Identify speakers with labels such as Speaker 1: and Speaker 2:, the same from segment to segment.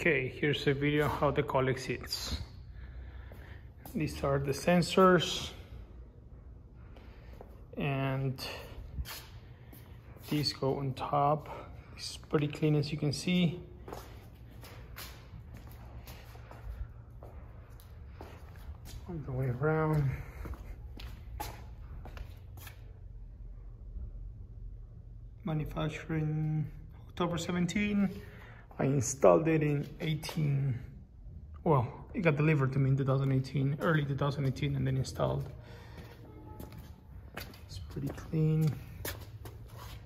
Speaker 1: Okay, here's a video how the Colex sits. These are the sensors and these go on top. It's pretty clean as you can see. All the way around. Manufacturing October 17. I installed it in 18. Well, it got delivered to me in 2018, early 2018, and then installed. It's pretty clean.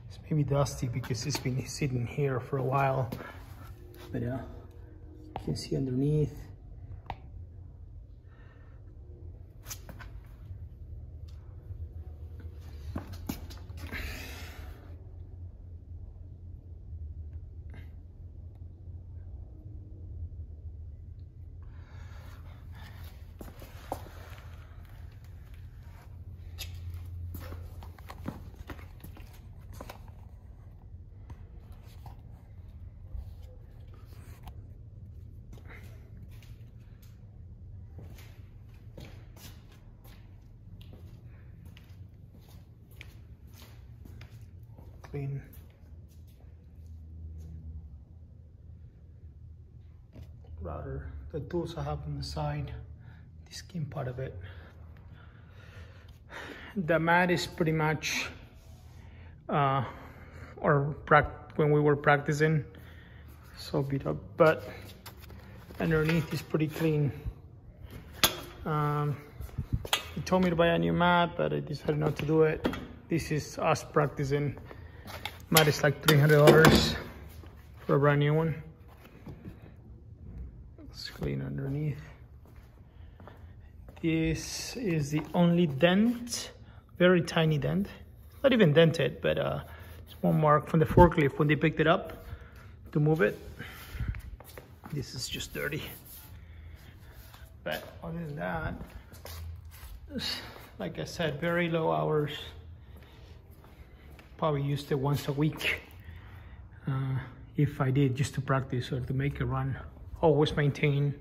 Speaker 1: It's maybe dusty because it's been sitting here for a while. But yeah, you can see underneath. Clean. Router, the tools I have on the side, the skin part of it. The mat is pretty much, uh, or when we were practicing, so beat up, but underneath is pretty clean. Um, he told me to buy a new mat, but I decided not to do it. This is us practicing. Is like $300 for a brand new one. It's clean underneath. This is the only dent, very tiny dent. Not even dented, but uh, small mark from the forklift when they picked it up to move it. This is just dirty. But other than that, like I said, very low hours probably used it once a week uh, if I did just to practice or to make a run. Always maintain